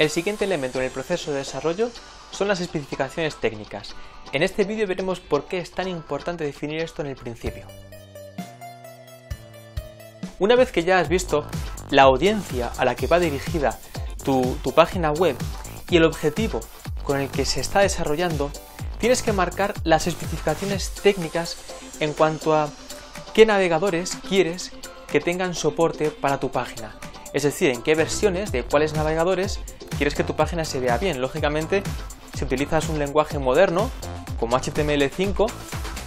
El siguiente elemento en el proceso de desarrollo son las especificaciones técnicas. En este vídeo veremos por qué es tan importante definir esto en el principio. Una vez que ya has visto la audiencia a la que va dirigida tu, tu página web y el objetivo con el que se está desarrollando, tienes que marcar las especificaciones técnicas en cuanto a qué navegadores quieres que tengan soporte para tu página. Es decir, en qué versiones de cuáles navegadores quieres que tu página se vea bien. Lógicamente, si utilizas un lenguaje moderno como HTML5,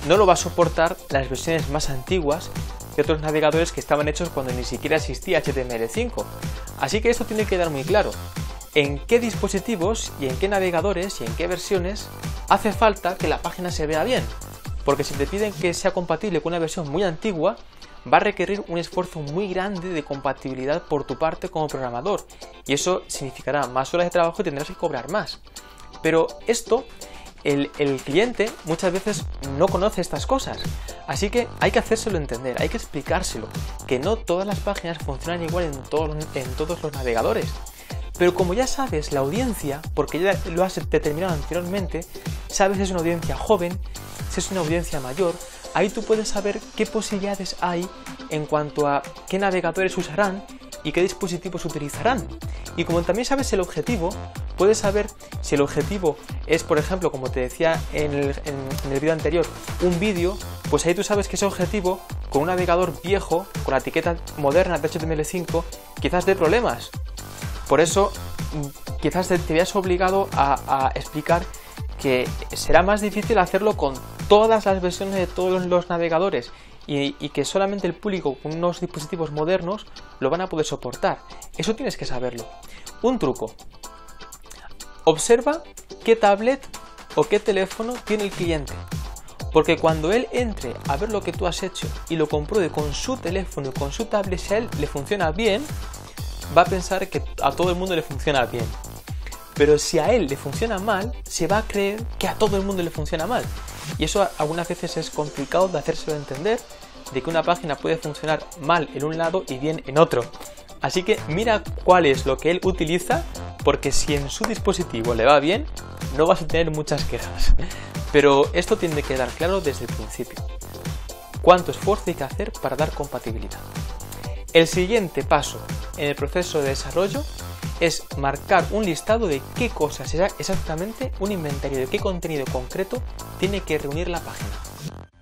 no lo va a soportar las versiones más antiguas de otros navegadores que estaban hechos cuando ni siquiera existía HTML5. Así que esto tiene que quedar muy claro. En qué dispositivos y en qué navegadores y en qué versiones hace falta que la página se vea bien. Porque si te piden que sea compatible con una versión muy antigua, va a requerir un esfuerzo muy grande de compatibilidad por tu parte como programador. Y eso significará más horas de trabajo y tendrás que cobrar más. Pero esto, el, cliente muchas veces no conoce estas cosas. Así que hay que hacérselo entender, hay que explicárselo. Que no todas las páginas funcionan igual en, en todos los navegadores. Pero como ya sabes la audiencia, porque ya lo has determinado anteriormente, sabes si es una audiencia joven, si es una audiencia mayor, ahí tú puedes saber qué posibilidades hay en cuanto a qué navegadores usarán y qué dispositivos utilizarán. Y como también sabes el objetivo, puedes saber si el objetivo es, por ejemplo, como te decía en el, en, anterior, un vídeo, pues ahí tú sabes que ese objetivo, con un navegador viejo, con la etiqueta moderna de HTML5, quizás dé problemas. Por eso, mm, quizás te, veas obligado a explicar que será más difícil hacerlo con todas las versiones de todos los navegadores y, que solamente el público con unos dispositivos modernos lo van a poder soportar. Eso tienes que saberlo. Un truco. Observa qué tablet o qué teléfono tiene el cliente. Porque cuando él entre a ver lo que tú has hecho y lo compruebe con su teléfono y con su tablet, si a él le funciona bien, va a pensar que a todo el mundo le funciona bien. Pero si a él le funciona mal, se va a creer que a todo el mundo le funciona mal. Y eso algunas veces es complicado de hacérselo entender, de que una página puede funcionar mal en un lado y bien en otro. Así que mira cuál es lo que él utiliza, porque si en su dispositivo le va bien, no vas a tener muchas quejas. Pero esto tiene que quedar claro desde el principio. ¿Cuánto esfuerzo hay que hacer para dar compatibilidad? El siguiente paso en el proceso de desarrollo es marcar un listado de qué cosas exactamente un inventario de qué contenido concreto tiene que reunir la página.